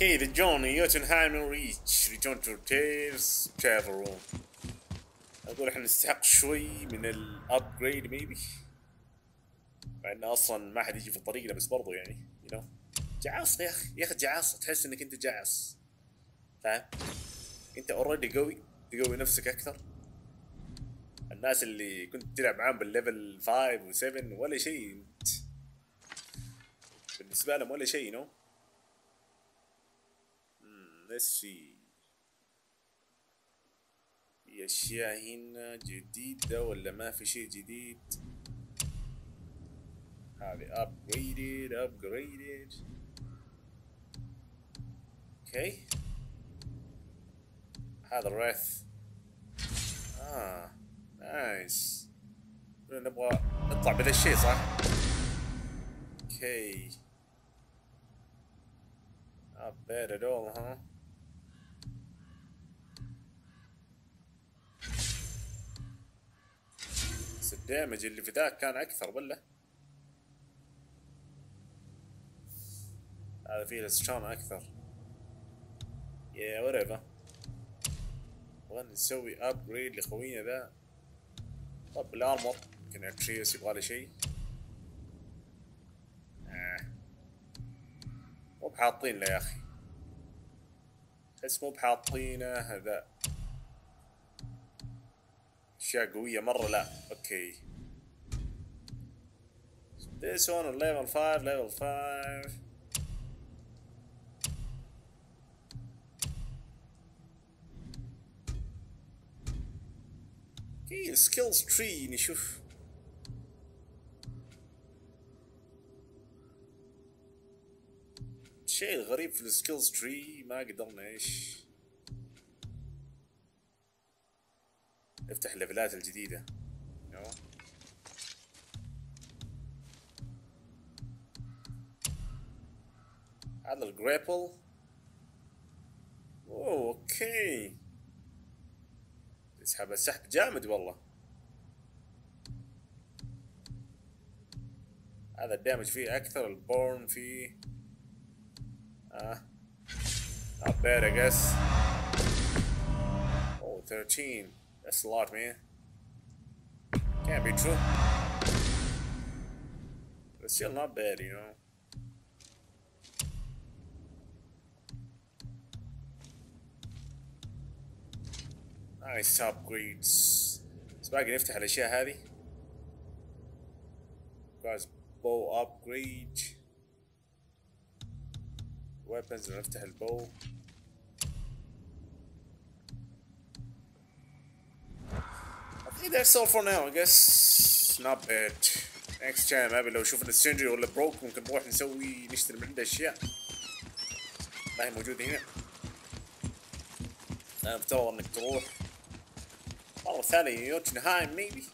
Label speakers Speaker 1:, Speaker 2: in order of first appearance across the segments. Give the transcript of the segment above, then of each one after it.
Speaker 1: Okay, the Johnny Jotunheimer reach return to Tears travel room. أقول إحنا نستحق شوي من الابجريد ميبي مع انه أصلا ما حد يجي في طريقنا بس برضو يعني يو نو جعاص يا أخي يا أخي جعاص تحس إنك أنت جعاص فاهم؟ أنت اوريدي قوي تقوي نفسك أكثر. الناس اللي كنت تلعب معاهم بالليفل 5 و7 ولا شيء. بالنسبة لهم ولا شيء نو let's see. في اشياء هنا جديدة ولا ما في شيء جديد؟ هذه upgraded upgraded. أوكي هذا الرث. آه نايس نبغى نطلع بهذا الشيء صح؟ أوكي Not bad at all, huh? بس الدامج اللي في ذاك كان أكثر ولا؟ هذا فيه السترون أكثر. يا وريفر نبغى نسوي ابجريد لخوينا ذا؟ طب الارمر يمكن اتريوس يبغى له شيء. آه. مو بحاطين له يا أخي. تحس مو بحاطينه هذا. أشياء قوية مرة لا أوكي. This one on level 5 level 5 أوكي سكيلز تري نشوف الشيء الغريب في السكيلز تري ما قدرنا إيش؟ نفتح الليفلات الجديدة. يو. هذا الجرابل اوه أوكي يسحب السحب جامد والله. هذا الدامج فيه أكثر البورن فيه. آه. Not bad I guess. oh 13 that's a lot man can't be true but still not bad you know نايس upgrades بس باقي نفتح الاشياء هذه guys bow upgrade weapons نفتح البو That's all for now I guess. Not bad. Next time ابي لو شوفنا السنجري ولا بروك ممكن نروح نسوي نشتري من عنده أشياء. ما هي موجودة هنا. أنا مفترض إنك تروح. مرة ثانية يوتنهايم ميبي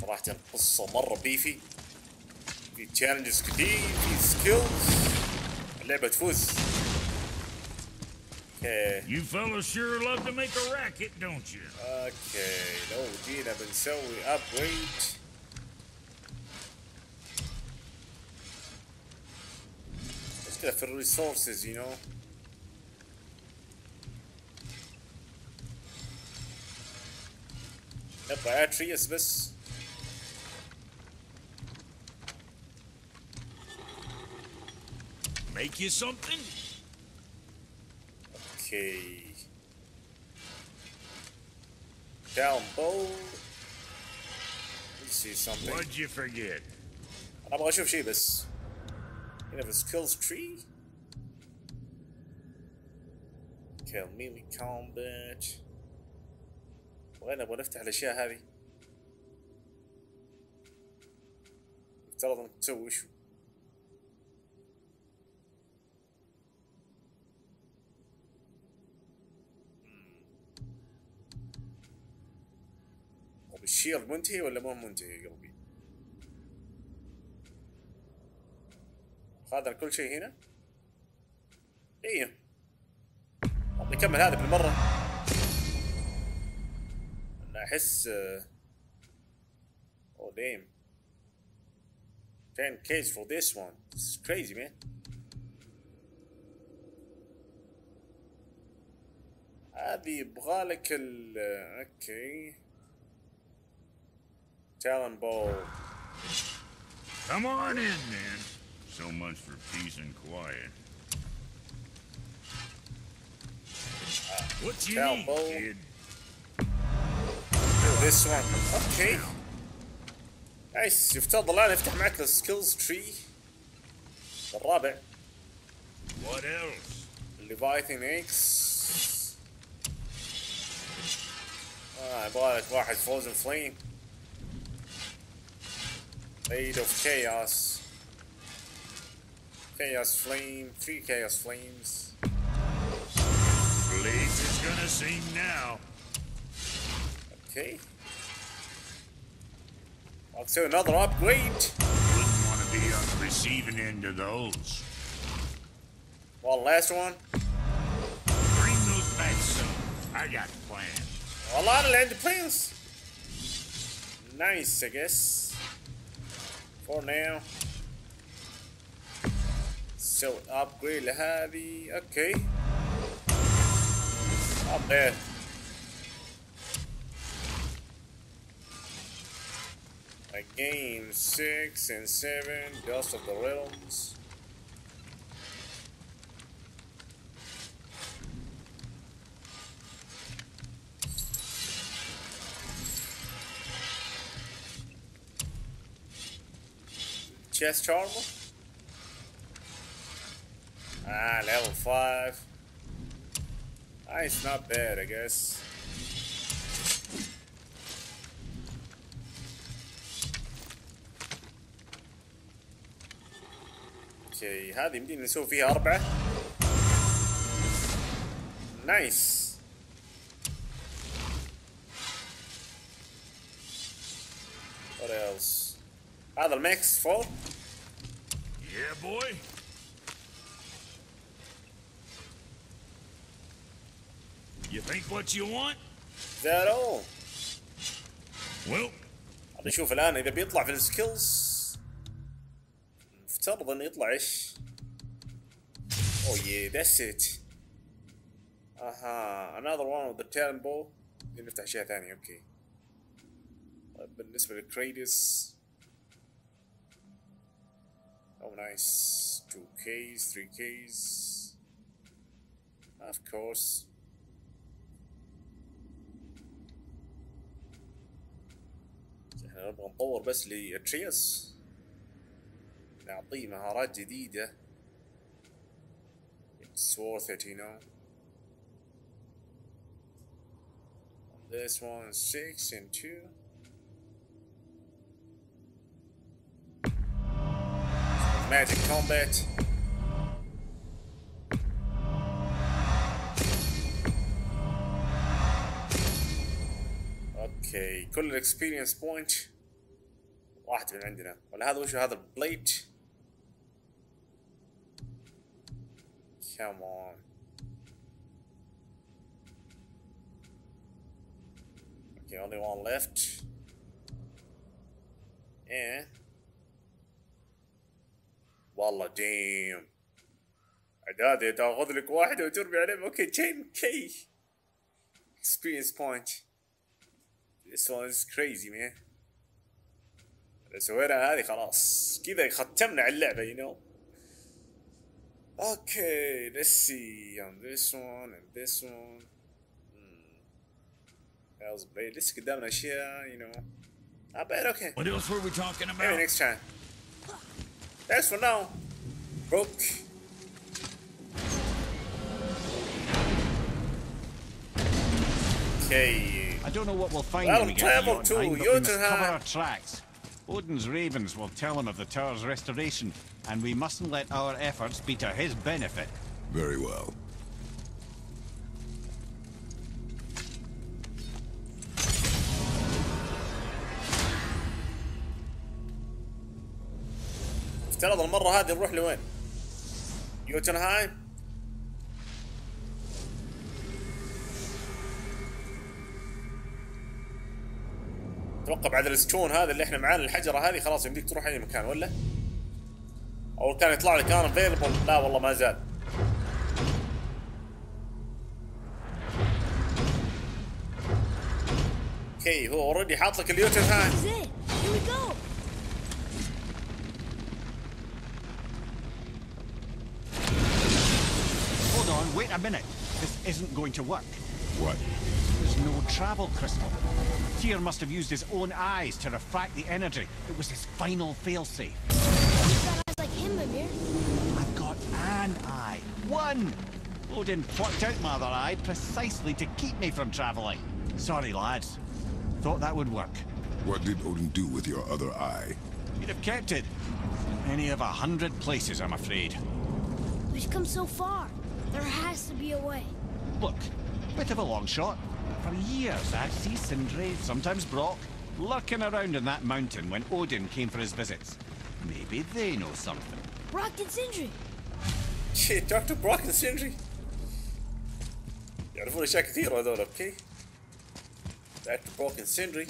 Speaker 1: صراحة القصة مرة بيفي في تشالنجز كثير في سكيلز اللعبة تفوز. Okay.
Speaker 2: You fellas sure love to make a racket, don't you?
Speaker 1: Okay. No, indeed. I've been selling we upgrade. Let's get a few resources, you know. Yep, battery is this.
Speaker 2: Make you something?
Speaker 1: اوكي down bow let's see something
Speaker 2: What'd you forget?
Speaker 1: انا ابغى اشوف شيء بس هنا في skills tree kill melee combat وين ابغى نفتح الاشياء هذه يفترض انك تسوي وشو طب الشيلد منتهي ولا مو منتهي قلبي؟ اخذنا كل شيء هنا؟ طب نكمل هذا بالمرة أنا أحس أوه ديم 10k for this one. This is crazy, man. هذه يبغالك ال أوكي Talon Bow.
Speaker 2: Come on in, man. So much for peace and quiet. What's what you need,
Speaker 1: this one. Okay. Nice. You've told the line. I've got the skills tree. The rabbit.
Speaker 2: What else?
Speaker 1: Leviathan eggs. Ah, I bought it. Frozen flame. Blade of Chaos Chaos Flame, three Chaos Flames
Speaker 2: Blaze is gonna sing now.
Speaker 1: Okay I'll do another upgrade
Speaker 2: Wouldn't want to be on the receiving end of those.
Speaker 1: One last one
Speaker 2: Bring those back soon. I got plans.
Speaker 1: A lot of land plans Nice I guess for now. So upgrade heavy. Okay. Up there. Like game six and seven, Dust of the Realms. Chest Charmer. Ah, level five. Ah, it's not bad, I guess. اوكي هذه يمدينا نسوي فيها أربعة نايس What else? هذا الماكس فور
Speaker 2: Yeah, boy? You think what you want?
Speaker 1: that all
Speaker 2: Well,
Speaker 1: نشوف الآن إذا بيطلع في السكيلز مفترض إنه يطلع إيش؟ Oh yeah, that's it. اها another one with the talent bow نفتح اشياء ثانية اوكي طيب بالنسبة للكريدس Oh nice 2Ks 3Ks Of course احنا نبغى نطور بس لاترياس نعطيه مهارات جديدة It's worth it, you know. This one is six and two. Magic combat. اوكي كل الاكسبيرينس بوينت واحد من عندنا ولا هذا وش هذا البليت Come on. Okay, only one left. Yeah. والله ديم اعدادي تاخذ لك واحدة وترمي عليه أوكي تشين كي experience point this one is crazy man إذا سوينا هذه خلاص كذا ختمنا على اللعبه you know Okay, let's see on this one and this one. Hmm. Hell's Blade. لسه قدامنا اشياء, you know. Not bad, okay.
Speaker 2: what else were we talking
Speaker 1: Maybe
Speaker 2: about?
Speaker 1: next time. Thanks for now. Brok. Okay.
Speaker 3: I don't know what we'll find
Speaker 1: Well,
Speaker 3: when we get
Speaker 1: travel
Speaker 3: to
Speaker 1: to
Speaker 3: Jotunheim, but we must cover our tracks. Odin's ravens will tell him of the tower's restoration, and we mustn't let our efforts be to his benefit.
Speaker 4: Very well.
Speaker 1: افترض المرة هذه نروح لوين؟ يوتنهايم؟ أتوقع بعد الستون هذا اللي إحنا معانا الحجرة هذه خلاص يمديك تروح أي مكان ولا؟ أو كان يطلع لي كان افيلبل لا والله ما زال أوكي هو اوريدي حاط لك اليوتن هاي
Speaker 3: wait a minute. This isn't going to work.
Speaker 5: What?
Speaker 3: There's no travel crystal. Tyr must have used his own eyes to refract the energy. It was his final failsafe.
Speaker 4: You've got eyes like him, Mimir.
Speaker 3: I've got an eye. One! Odin plucked out my other eye precisely to keep me from travelling. Sorry, lads. Thought that would work.
Speaker 5: What did Odin do with your other eye?
Speaker 3: He'd have kept it. Any of a hundred places, I'm afraid.
Speaker 4: We've come so far. There has to be a way.
Speaker 3: Look, bit of a long shot. For years, I've seen Sindri, sometimes Brok, lurking around in that mountain when Odin came for his visits. Maybe they know something.
Speaker 4: Brok and Sindri!
Speaker 1: Shit, Dr. Brok and Sindri! يعرفون اشياء كثيرة هذول okay? Dr. Brok and Sindri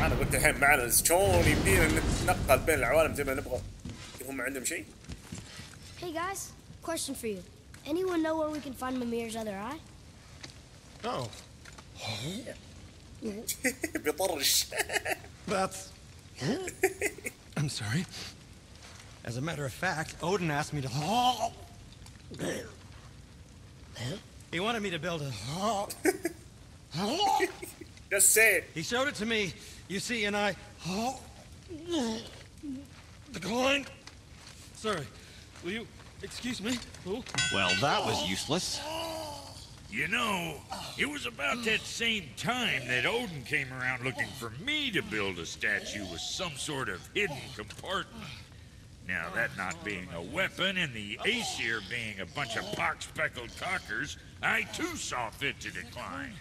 Speaker 1: انا قلت الحين معنا الشلون يمدينا نتنقل بين العوالم زي ما نبغى هم عندهم شيء
Speaker 4: Hey guys, question for you. Anyone know where we can find Mimir's other eye?
Speaker 6: Oh,
Speaker 1: بيطرش
Speaker 6: that's. I'm sorry. As a matter of fact, Odin asked me to. He wanted me to build a.
Speaker 1: just say it
Speaker 6: He showed it to me, you see, and I. Declined. Sorry. Will you excuse me? Oh.
Speaker 3: Well, that was useless.
Speaker 2: You know, it was about that same time that Odin came around looking for me to build a statue with some sort of hidden compartment. Now, that not being a weapon and the Aesir being a bunch of pock-speckled cockers, I too saw fit to decline.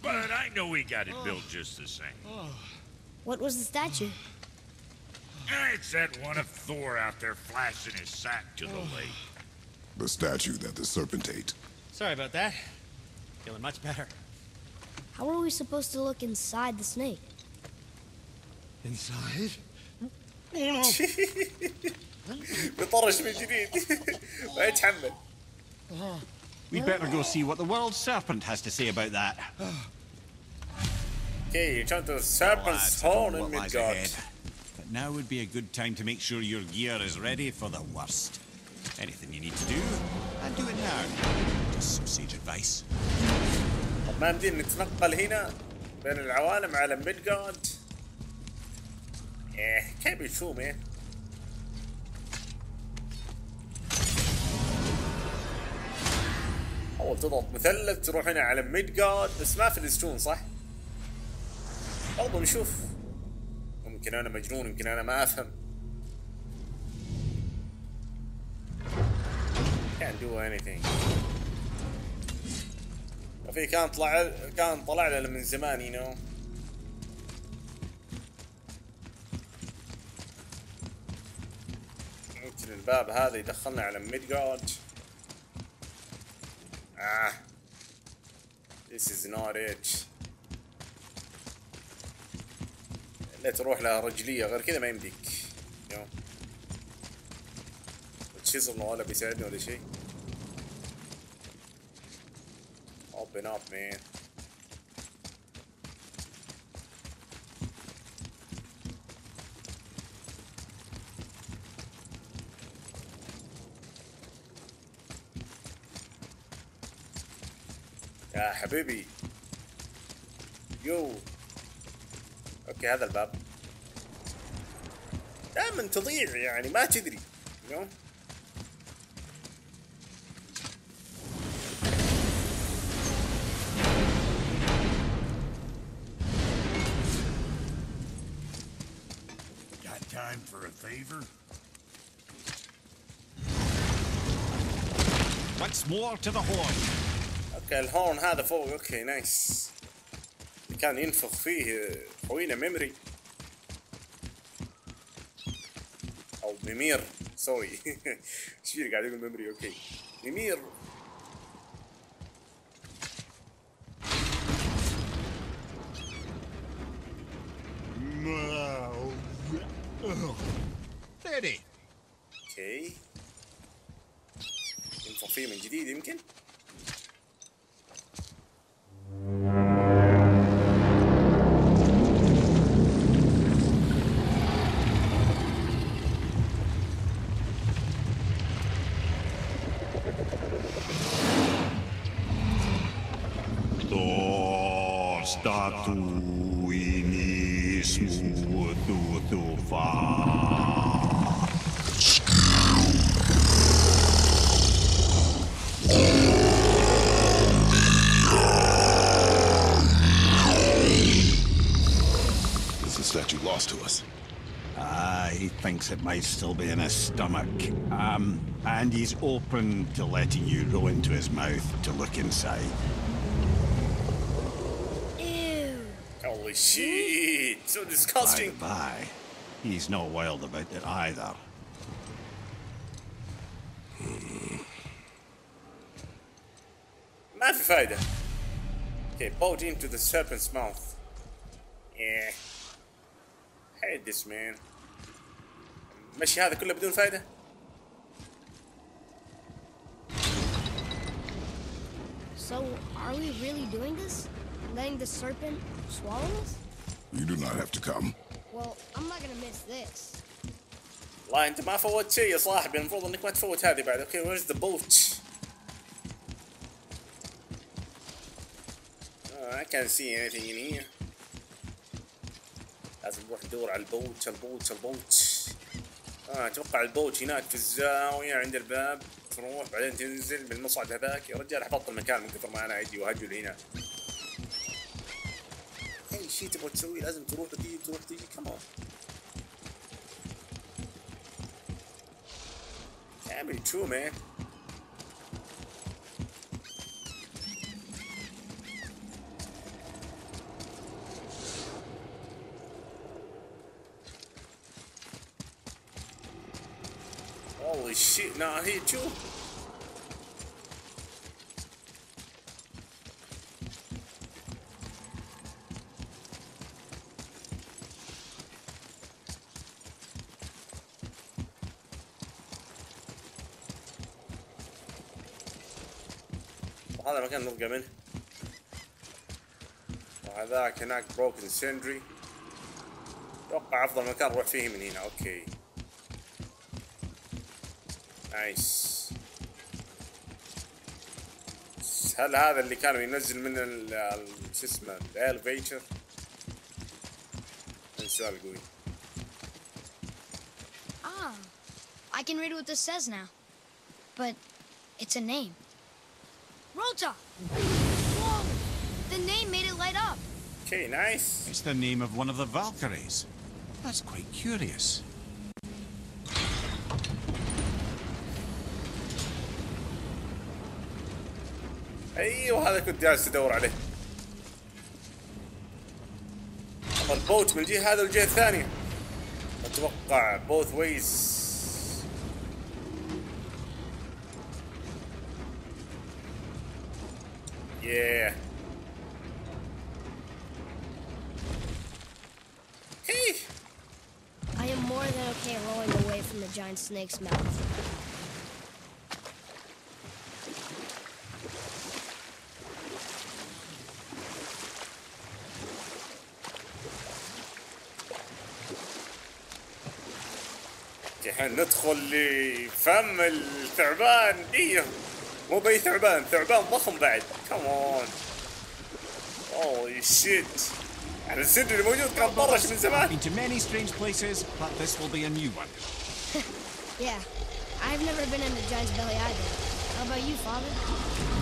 Speaker 2: But I know we got it built just the same.
Speaker 4: What was the statue?
Speaker 2: Ah, It's that one of Thor out there flashing his sack to the lake.
Speaker 5: The statue that the serpent ate.
Speaker 6: Sorry about that. Feeling much better.
Speaker 4: How are we supposed to look inside the snake?
Speaker 6: Inside? Oh no!
Speaker 1: بيطرش من جديد ما يتحمل
Speaker 3: We'd better go see what the world serpent has to say about that.
Speaker 1: Okay, you turn to the
Speaker 3: Lads,
Speaker 1: serpent's
Speaker 3: I don't
Speaker 1: horn
Speaker 3: know
Speaker 1: in
Speaker 3: what lies
Speaker 1: Midgard.
Speaker 3: ahead, But Now would be a good time to make sure your gear is ready for the worst. Anything you need to do, and do it now. Just some sage advice.
Speaker 1: طب ما يمدينا نتنقل هنا بين العوالم على ميدجارد إيه كيف بيشوم إيه أول تضغط مثلث تروح هنا على ميدجارد بس ما في الستون صح؟ برضو نشوف ممكن أنا مجنون يمكن أنا ما أفهم. Can't do anything. في كان طلع كان طلع لنا من زمان يو نو ممكن الباب هذا يدخلنا على ميدجارد آه This is not it. لا تروح لها رجلية غير كذا ما يمديك. يو تشيزل ولا بيساعدني ولا شيء Open up, man. يا حبيبي. يو. أوكي هذا الباب دائما تضيع يعني ما تدري you know?
Speaker 2: Got time for a favor?
Speaker 3: Once more to the horn.
Speaker 1: أوكي الهورن هذا فوق أوكي نايس كان ينفخ فيه خوينا ميمري. أو ميمير سوري. إيش فيه قاعد يقول ميمري؟ أوكي. ميمير. أوكي. ينفخ فيه من جديد يمكن؟
Speaker 3: tatuinismo tufá.
Speaker 5: Is the statue lost to us?
Speaker 3: Ah, he thinks it might still be in his stomach. Um, and he's open to letting you roll into his mouth to look inside.
Speaker 1: shit so
Speaker 3: By the
Speaker 1: disgusting
Speaker 3: by, he's not wild about it either.
Speaker 1: ما في فايدة Okay, boat into the serpent's mouth Yeah hate this man مشي هذا كله بدون فايدة
Speaker 4: So, are we really doing this? Letting the serpent swallow us?
Speaker 5: You do not have to come.
Speaker 4: Well, I'm not gonna miss this.
Speaker 1: والله انت ما فوت شيء يا صاحبي المفروض انك ما تفوت هذه بعد أوكي where's the boat? Oh, I can't see anything in here. لازم نروح ندور على البوت البوت البوت. آه أتوقع البوت هناك في الزاوية عند الباب. تروح بعدين تنزل بالمصعد هذاك. يا رجال حفظت المكان من كثر ما أنا أجي وهجل هنا. شيء تبغى تسويه لازم تروح وتيجي تروح وتيجي كمان Can't be true, man. Holy shit, nah, here too. وهذا مكان نلقى منه. وهذاك هناك بروكن سندري أتوقع أفضل مكان نروح فيه من هنا. أوكي. نايس. هل هذا اللي كانوا ينزل من شو اسمه الالفيتر السؤال القوي
Speaker 4: Ah, I can read what this says now. But it's a name. Whoa! The name made it light up.
Speaker 1: أوكي نايس
Speaker 3: It's the name of one of the Valkyries. That's quite curious.
Speaker 1: أيوه هذا كنت جالس ادور عليه البوت من الجهه هذا والجهه الثانية أتوقع بوث ويز Yeah. Hey.
Speaker 4: I am more than okay rolling away from the giant snake's mouth.
Speaker 1: ندخل لفم الثعبان ديه مو بأي ثعبان ثعبان ضخم بعد كمون اوه شيت يعني السد اللي موجود كان طرش من زمان
Speaker 3: Been to many strange places, but this will be a new one.
Speaker 4: Yeah, I've never been in the giant's belly either. How about you, father?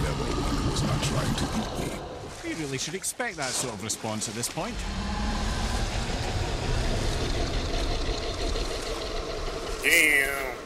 Speaker 5: Never one who was not trying to eat me.
Speaker 3: We really should expect that sort of response at this point.
Speaker 1: Damn.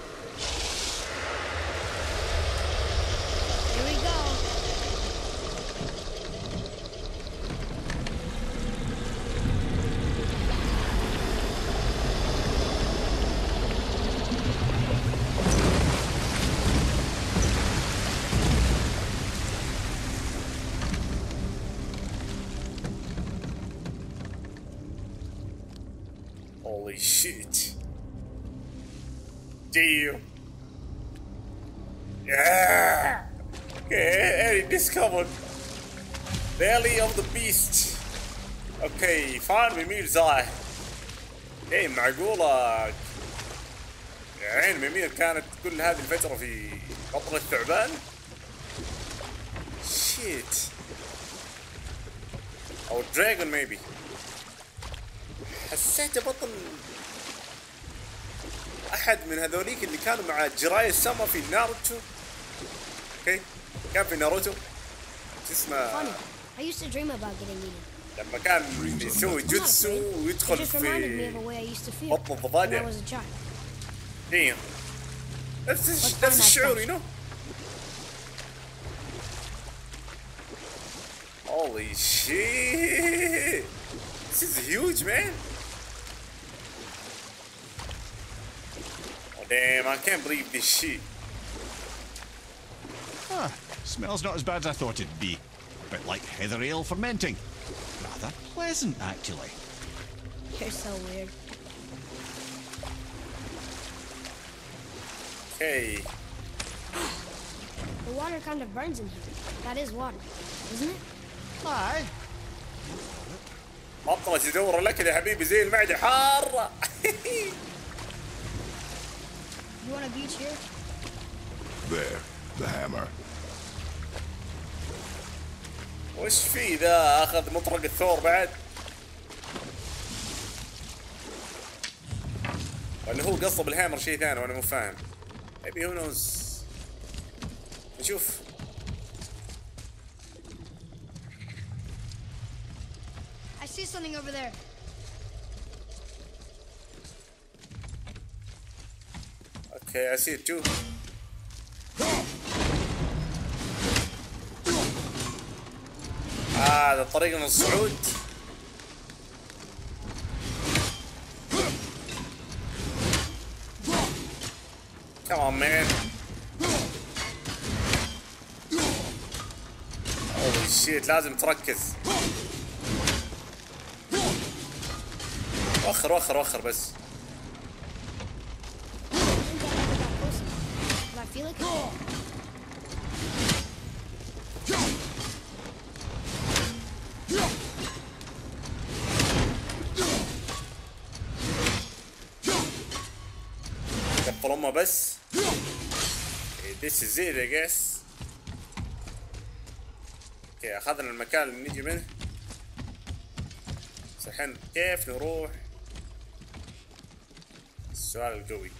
Speaker 1: Holy shit. Damn. Yeah! Okay, Eddie discovered. Belly of the Beast. Okay, fine, we meet Zai. Hey, Magula. Yeah, and Mimir can't كل هذه الفترة في بطن الثعبان. Shit. Or dragon, maybe. حسيته بطل أحد من هذوليك اللي كانوا مع جراي السما في ناروتو. أوكي؟ كان في ناروتو. شو اسمه؟ لما كان يسوي جوتسو ويدخل في
Speaker 4: بطل
Speaker 1: الضفادع نفس نفس الشعور يو نو Holy shit! This is huge, man! damn! I can't believe this shit.
Speaker 3: Ah, smells not as bad as I thought it'd be. Bit like heather ale fermenting. Rather pleasant, actually.
Speaker 4: You're so weird.
Speaker 1: Okay.
Speaker 4: The water kind of burns in here. That is water, isn't it?
Speaker 3: Aye.
Speaker 1: بطلة تدور الاكل يا حبيبي زي المعدة حارة.
Speaker 4: You want a beach here?
Speaker 5: There, the hammer.
Speaker 1: وش في ذا اخذ مطرق الثور بعد؟ ولا هو قصه بالهامر شيء ثاني وأنا مو فاهم. Maybe who knows. نشوف.
Speaker 4: I see something over there.
Speaker 1: Okay, I see it too. آه هذا الطريق من الصعود. Come on, man. Holy shit, لازم تركز. وخر وخر وخر بس. This is it I guess. أوكي أخذنا المكان اللي نجي منه. بس الحين كيف نروح؟ السؤال القوي.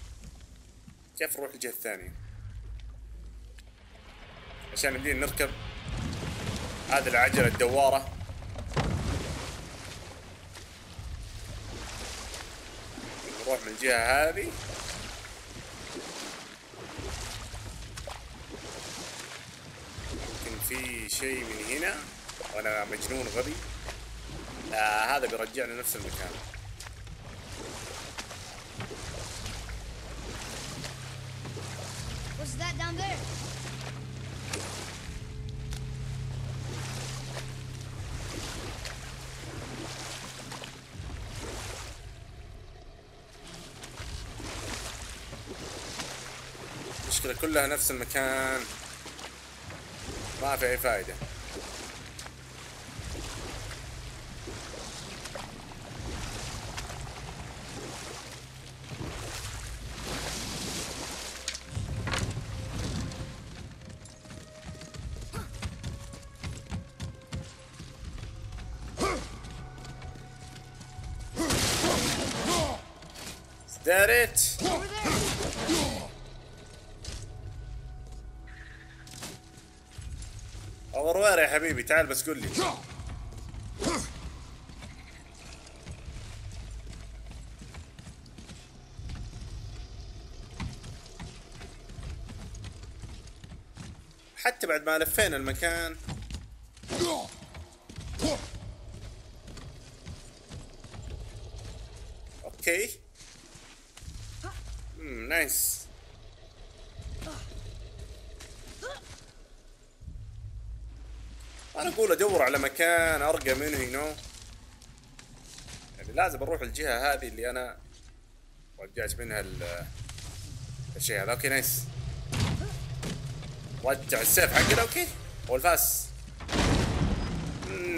Speaker 1: كيف نروح الجهة الثانية؟ عشان نبدي نركب هذه العجلة الدوارة. نروح من الجهة هذه. في شيء من هنا وأنا مجنون غبي. لا هذا بيرجعنا نفس المكان.
Speaker 4: What's that down there?
Speaker 1: المشكلة كلها نفس المكان. maar even feiten. حبيبي تعال بس قول لي. حتى بعد ما لفينا المكان. أوكي. امم نايس أنا أقول أدور على مكان أرقى منه يو يعني لازم أروح الجهة هذه اللي أنا رجعت منها ال الشيء هذا. أوكي نايس. رجع السيف حقنا أوكي. والفاس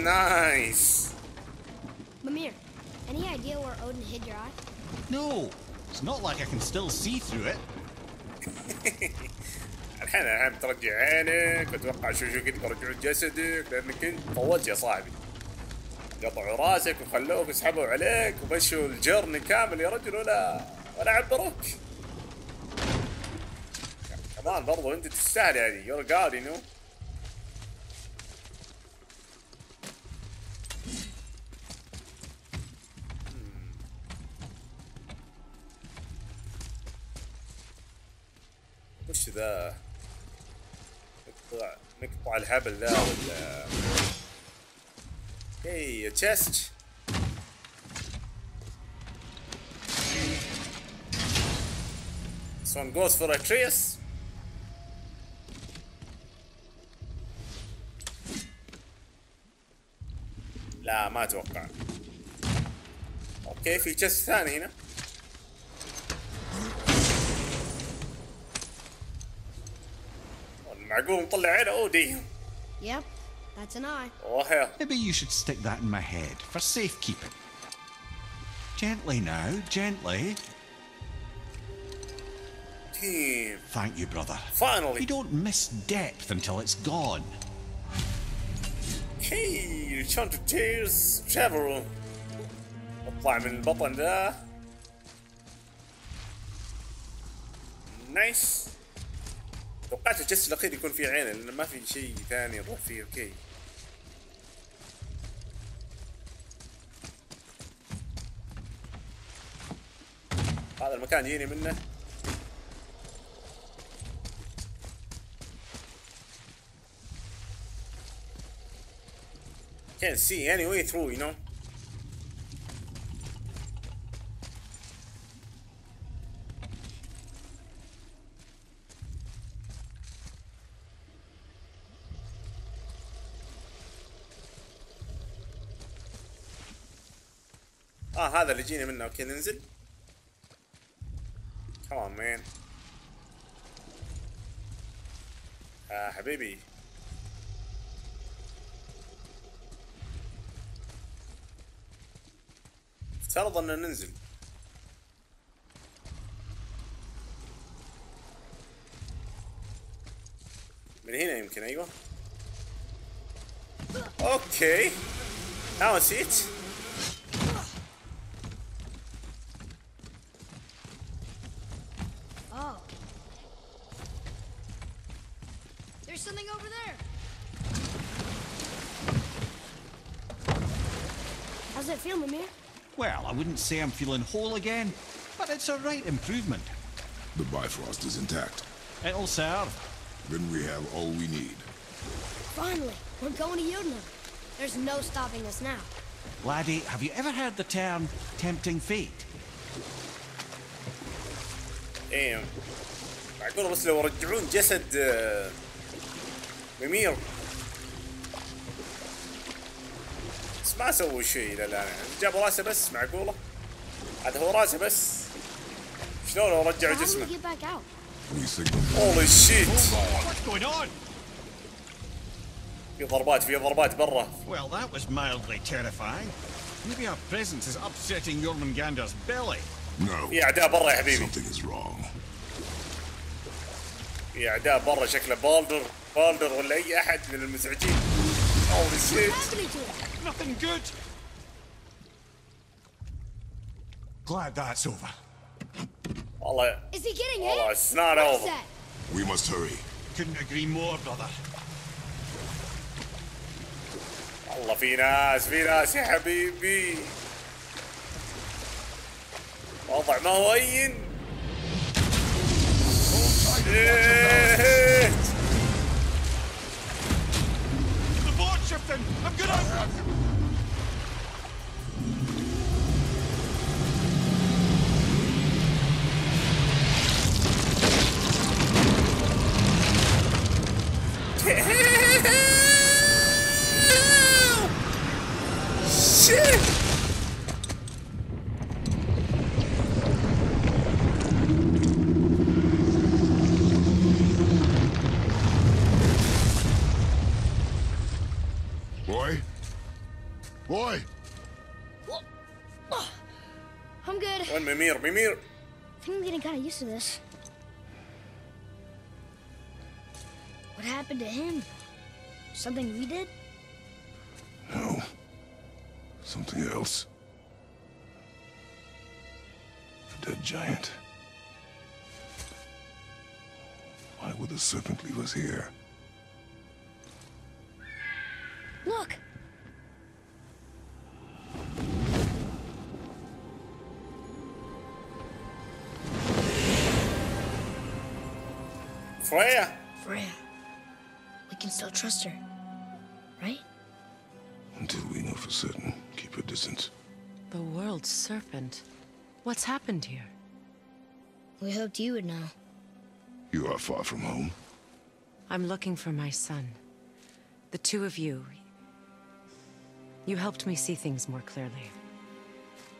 Speaker 1: نايس.
Speaker 4: Mimir, any idea where Odin hid your eye?
Speaker 3: No, it's not like I can still see through it.
Speaker 1: الحين الحين ترجع عينك واتوقع شو شو كنت برجعون جسدك لانك انت طولت يا صاحبي. قطعوا راسك وخلوك يسحبوا عليك ومشوا الجرن كامل يا رجل ولا ولا عبروك. كمان برضو أنت تستاهل يعني a god you know. وش ذا؟ نقطع نقطع الهبل ذا ولا؟ هي تشست This one goes for Atreus. لا ما أتوقع. أوكي في تشست ثاني هنا. I go and معقول مطلع عودي.
Speaker 4: Yep, that's an eye.
Speaker 1: Oh hell.
Speaker 3: Maybe you should stick that in my head for safekeeping. Gently now, gently.
Speaker 1: Team.
Speaker 3: Thank you, brother.
Speaker 1: Finally.
Speaker 3: You don't miss depth until it's gone.
Speaker 1: Hey, return to Tyr's Travel. Climbing bop under. Nice. توقعت الجس الأخير يكون فيه عين لأن ما في شيء ثاني نروح فيه أوكي. هذا المكان يجيني منه can't see any way through, you know. آه هذا اللي جينا منه. أوكي ننزل. On man. آه حبيبي. افترض أن ننزل. من هنا يمكن أيوه. أوكي. Now I
Speaker 4: There's something over there. How's it feel, Mimir?
Speaker 3: Well, I wouldn't say I'm feeling whole again, but it's a right improvement.
Speaker 5: The Bifrost is intact.
Speaker 3: It'll serve.
Speaker 5: Then we have all we need.
Speaker 4: Finally, we're going to Jotunheim. There's no stopping us now.
Speaker 3: Laddie, have you ever heard the term tempting fate?
Speaker 1: ايه معقول بس لو رجعون جسد آه، ممير بس ما سووا شيء إلى الان يعني جابوا راسه بس معقوله هذا هو راسه بس شلون
Speaker 4: do we
Speaker 1: جسمه هولي شيت
Speaker 3: What's going on?
Speaker 1: في ضربات في ضربات برا
Speaker 3: Well, that was mildly terrifying. Maybe our presence is upsetting Jormungandr's belly.
Speaker 5: No.
Speaker 1: في اعداء برا يا حبيبي
Speaker 5: Something is wrong.
Speaker 1: في إعداء برا شكله بالدر بالدر ولا أي أحد من المزعجين.
Speaker 3: أو نسيت
Speaker 1: والله والله it's not والله في ناس في ناس يا حبيبي. وضع ما هو أين؟ Yeah.
Speaker 3: The board, Shifton! I'm gonna...
Speaker 1: Mimir, Mimir!
Speaker 4: I think I'm getting kind of used to this. What happened to him? Something we did?
Speaker 5: No. Something else. The dead giant. Why would the serpent leave us here?
Speaker 4: Look!
Speaker 1: Freya
Speaker 4: Freya. We can still trust her. Right?
Speaker 5: Until we know for certain, keep a distance.
Speaker 7: The world's serpent. What's happened here?
Speaker 4: We hoped you would know.
Speaker 5: You are far from home.
Speaker 7: I'm looking for my son. The two of you. You helped me see things more clearly.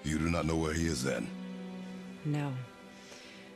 Speaker 5: You do not know where he is then.
Speaker 7: No.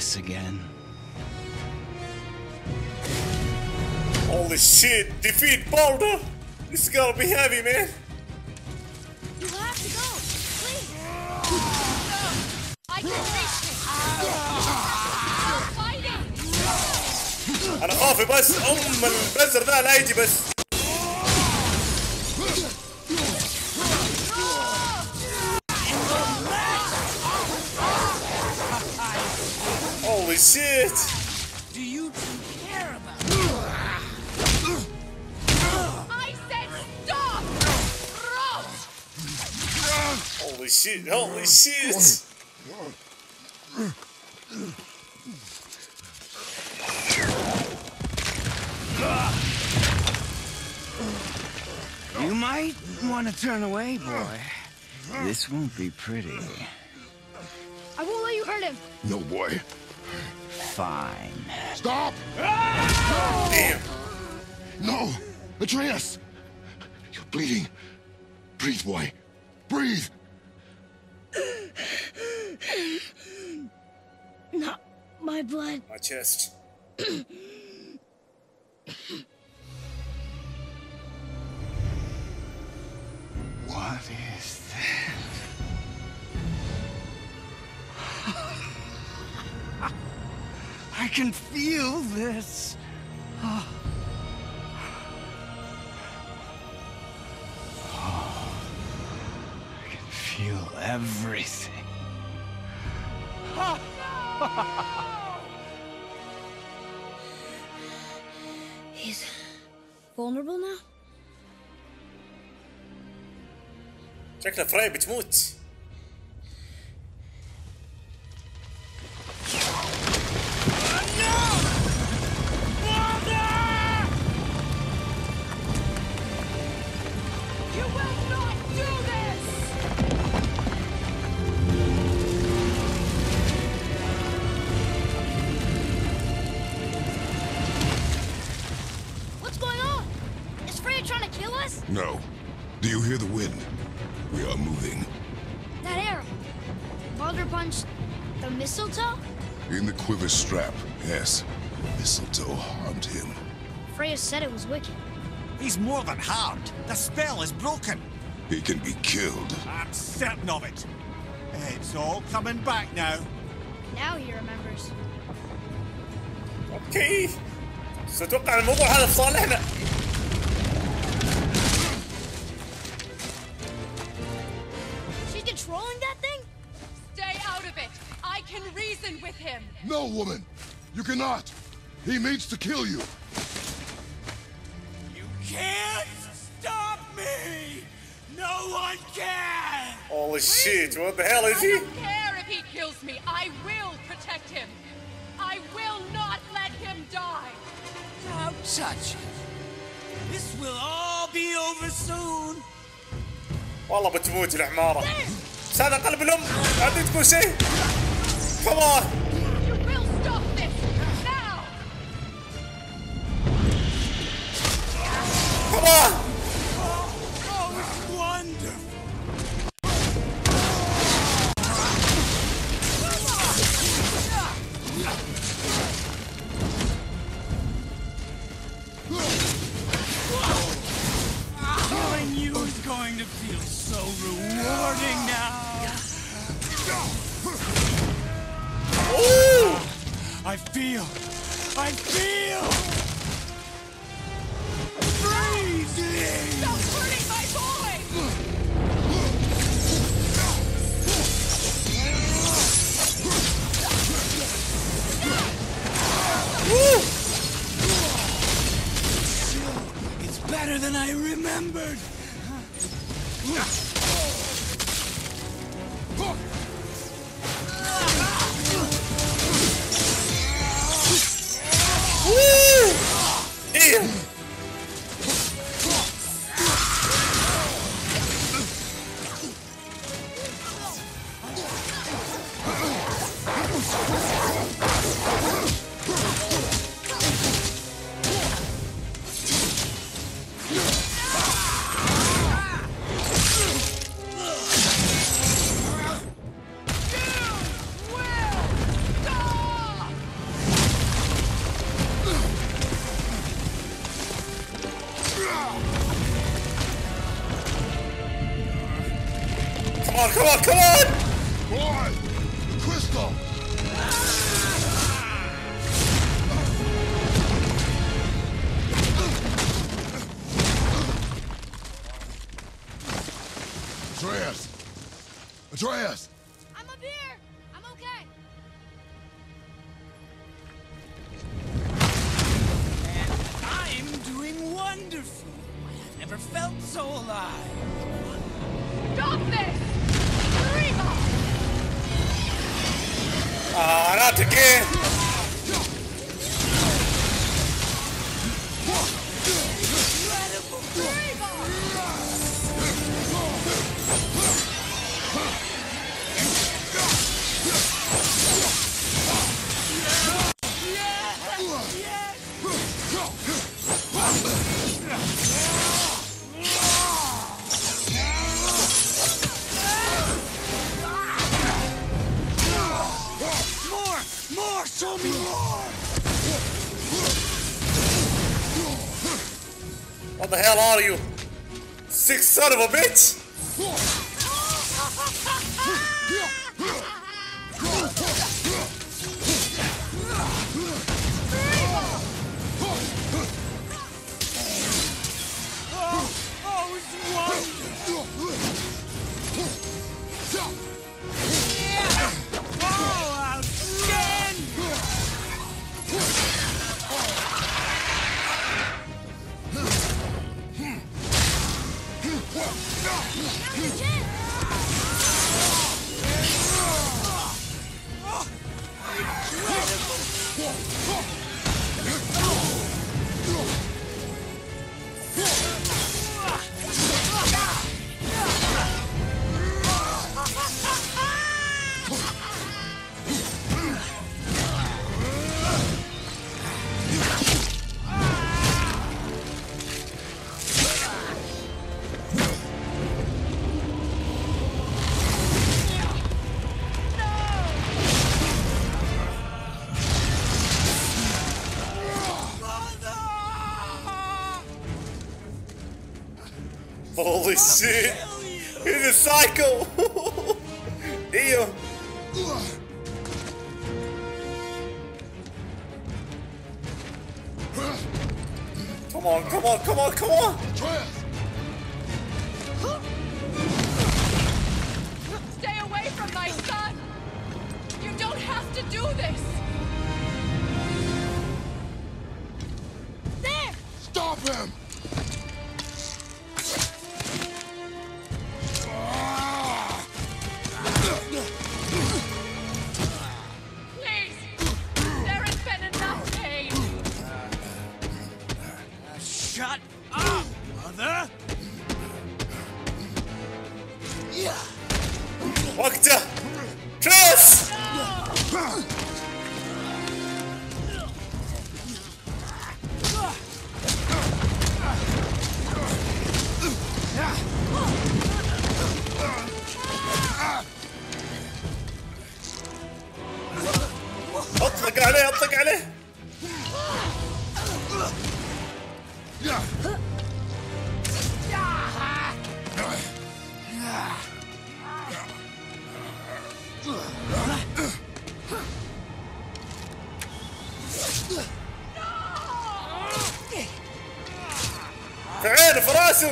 Speaker 8: this again.
Speaker 1: Holy shit! Defeat Baldur! This is gonna be heavy, man!
Speaker 4: You have to go! Please! I can reach this!
Speaker 1: انا خافي shit!
Speaker 8: Do you care about
Speaker 9: I said stop!
Speaker 1: Holy shit! Holy shit!
Speaker 8: You might want to turn away, boy. This won't be pretty.
Speaker 4: I won't let you hurt him!
Speaker 5: No, boy.
Speaker 8: Fine.
Speaker 5: Stop! Ah!
Speaker 1: Damn!
Speaker 5: No! Atreus! You're bleeding. Breathe, boy. Breathe!
Speaker 4: Not my blood.
Speaker 1: My chest.
Speaker 8: What is that? I can feel this. Oh. Oh. I can feel everything.
Speaker 4: He's vulnerable now?
Speaker 1: شكله فراي بتموت
Speaker 4: Baldur punched the mistletoe?
Speaker 5: In the quiver strap, yes. Mistletoe harmed him.
Speaker 4: Freya said it was wicked.
Speaker 3: He's more than harmed. The spell is broken.
Speaker 5: He can be killed.
Speaker 3: I'm certain of it. It's all coming back now.
Speaker 4: Now he remembers.
Speaker 1: اوكي بس اتوقع الموضوع هذا في صالحنا
Speaker 5: No, woman! You cannot! He means to kill you!
Speaker 8: You can't stop me! No one can!
Speaker 1: Holy shit, what the hell is
Speaker 9: I
Speaker 1: he?
Speaker 9: don't care if he kills me! I will protect him! I will not let him die!
Speaker 8: Don't touch it. This will all be over soon.
Speaker 1: والله بتموت العمارة بس هذا قلب الأم عندي تقول شيء كمان
Speaker 9: You
Speaker 1: Ambush! Come on, come on, son of a bitch! Holy shit! It's a cycle! في في راسه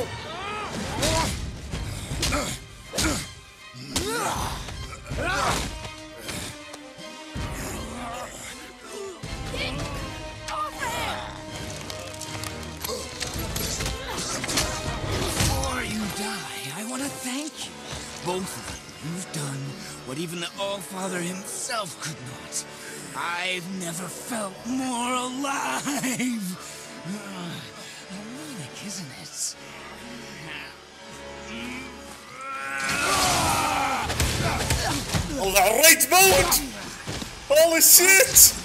Speaker 8: both of you, you've done what even the All-Father himself could not. I've never felt more alive!
Speaker 1: Alright, mode! Holy shit!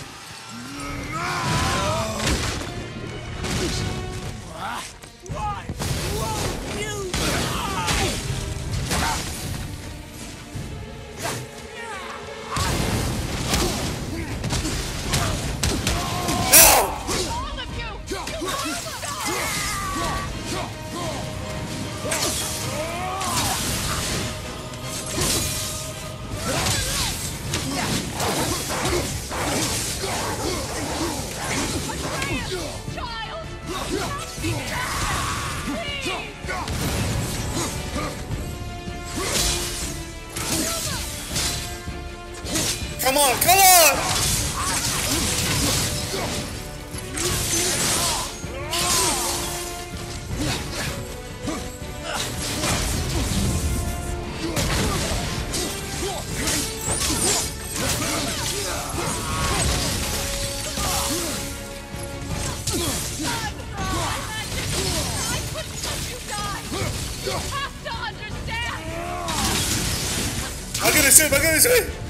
Speaker 4: 빨
Speaker 5: 리해주 세.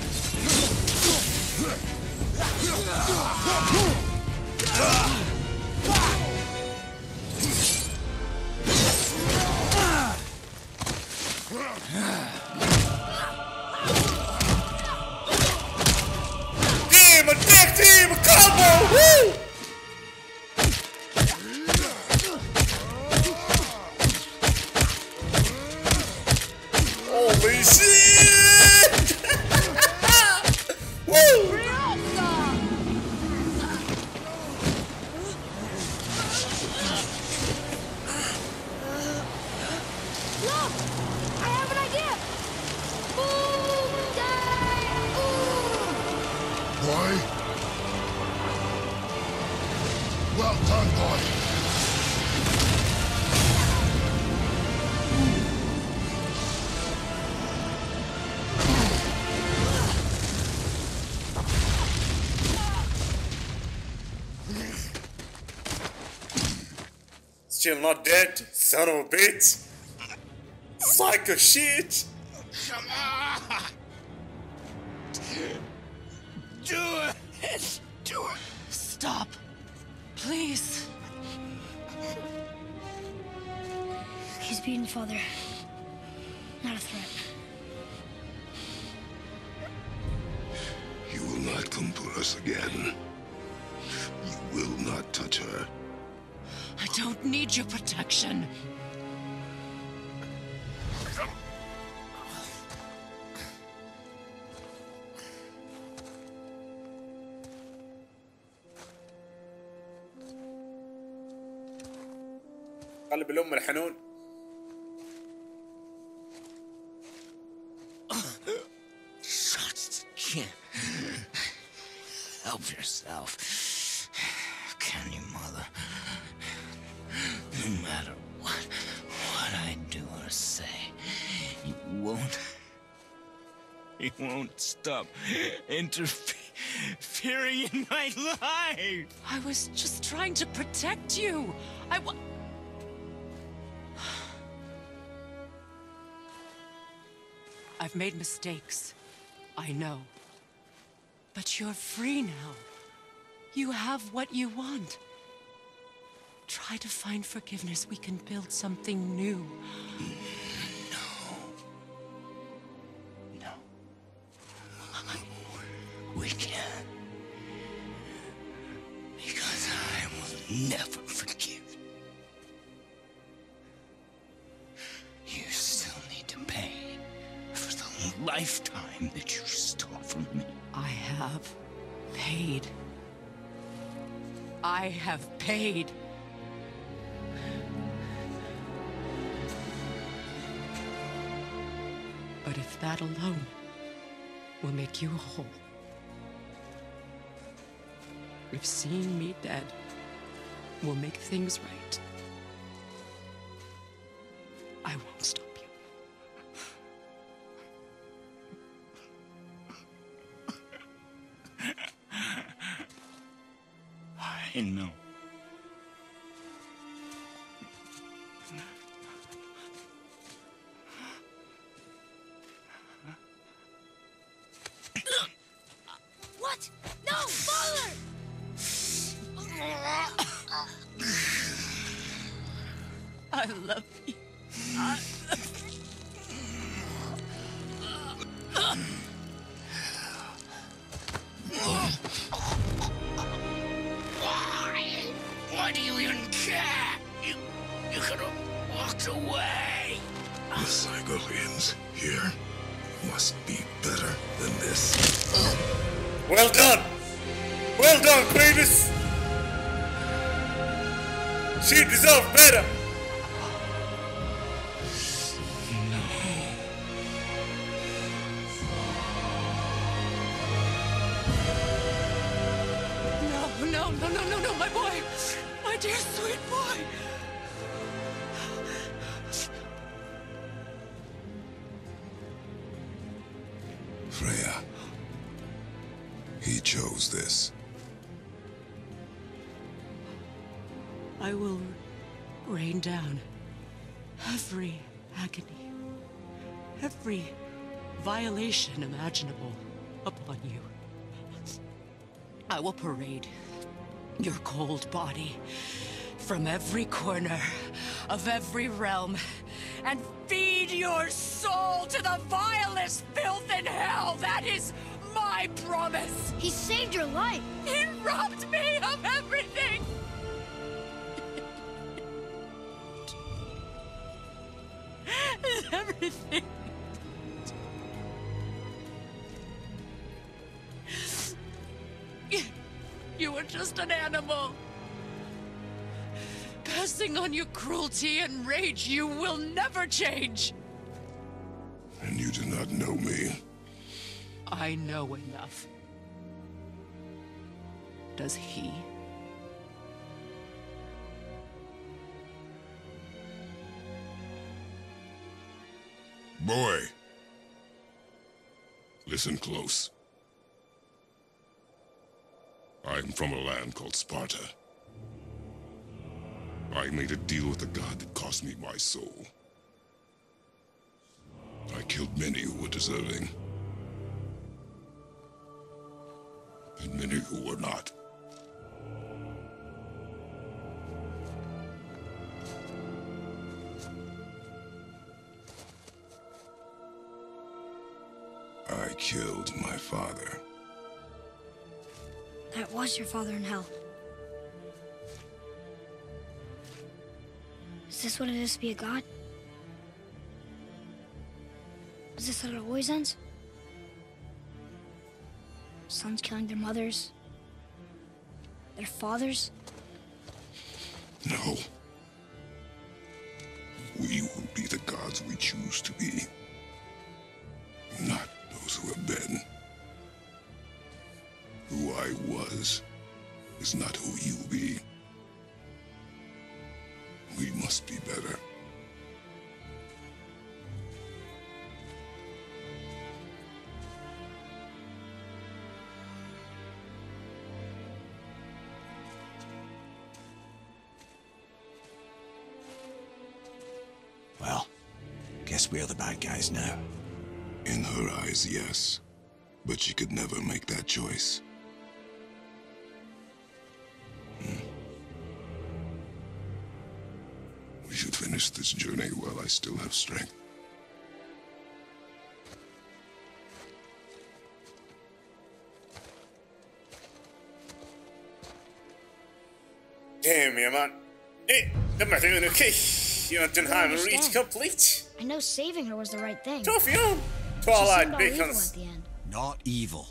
Speaker 1: Still not dead, son of a bitch. Psycho shit.
Speaker 8: Come on! Do it! Do it!
Speaker 7: Stop. Please.
Speaker 4: He's beaten father. Not a threat.
Speaker 5: You will not come for us again. You will not touch her.
Speaker 7: I don't need your protection.
Speaker 1: قلب الام الحنون
Speaker 8: interfering in my life.
Speaker 7: I was just trying to protect you. I've made mistakes. I know. But you're free now. You have what you want. Try to find forgiveness. We can build something new.
Speaker 8: I
Speaker 7: have paid. But if that alone will make you whole, if seeing me dead will make things right, I won't stop you.
Speaker 8: I
Speaker 5: Freya. He chose this.
Speaker 7: I will rain down every agony, every violation imaginable upon you. I will parade your cold body from every corner of every realm and feed your soul to the vilest filth in hell! That is my promise!
Speaker 4: He saved your life!
Speaker 7: He robbed me of everything! everything. You were just an animal. Passing on your cruelty and rage, you will never change.
Speaker 5: And you do not know me.
Speaker 7: I know enough. Does he?
Speaker 5: Boy. Listen close. I am from a land called Sparta. I made a deal with a god that cost me my soul. I killed many who were deserving. And many who were not. I killed my father.
Speaker 4: That was your father in hell. Is this what it is to be a god? Is this how it always ends? Sons killing their mothers? Their fathers?
Speaker 5: No. We will be the gods we choose to be.
Speaker 10: guys now?
Speaker 5: In her eyes, yes. But she could never make that choice. Hmm. We should finish this journey while I still have strength.
Speaker 1: Damn, yeah, man. Hey, the Maroon, okay. Jötunheim reach complete.
Speaker 4: I know saving her was the right thing.
Speaker 1: Tough, you know.
Speaker 4: She
Speaker 1: Twilight
Speaker 4: seemed all evil
Speaker 1: beacons.
Speaker 4: at the.
Speaker 10: Not evil.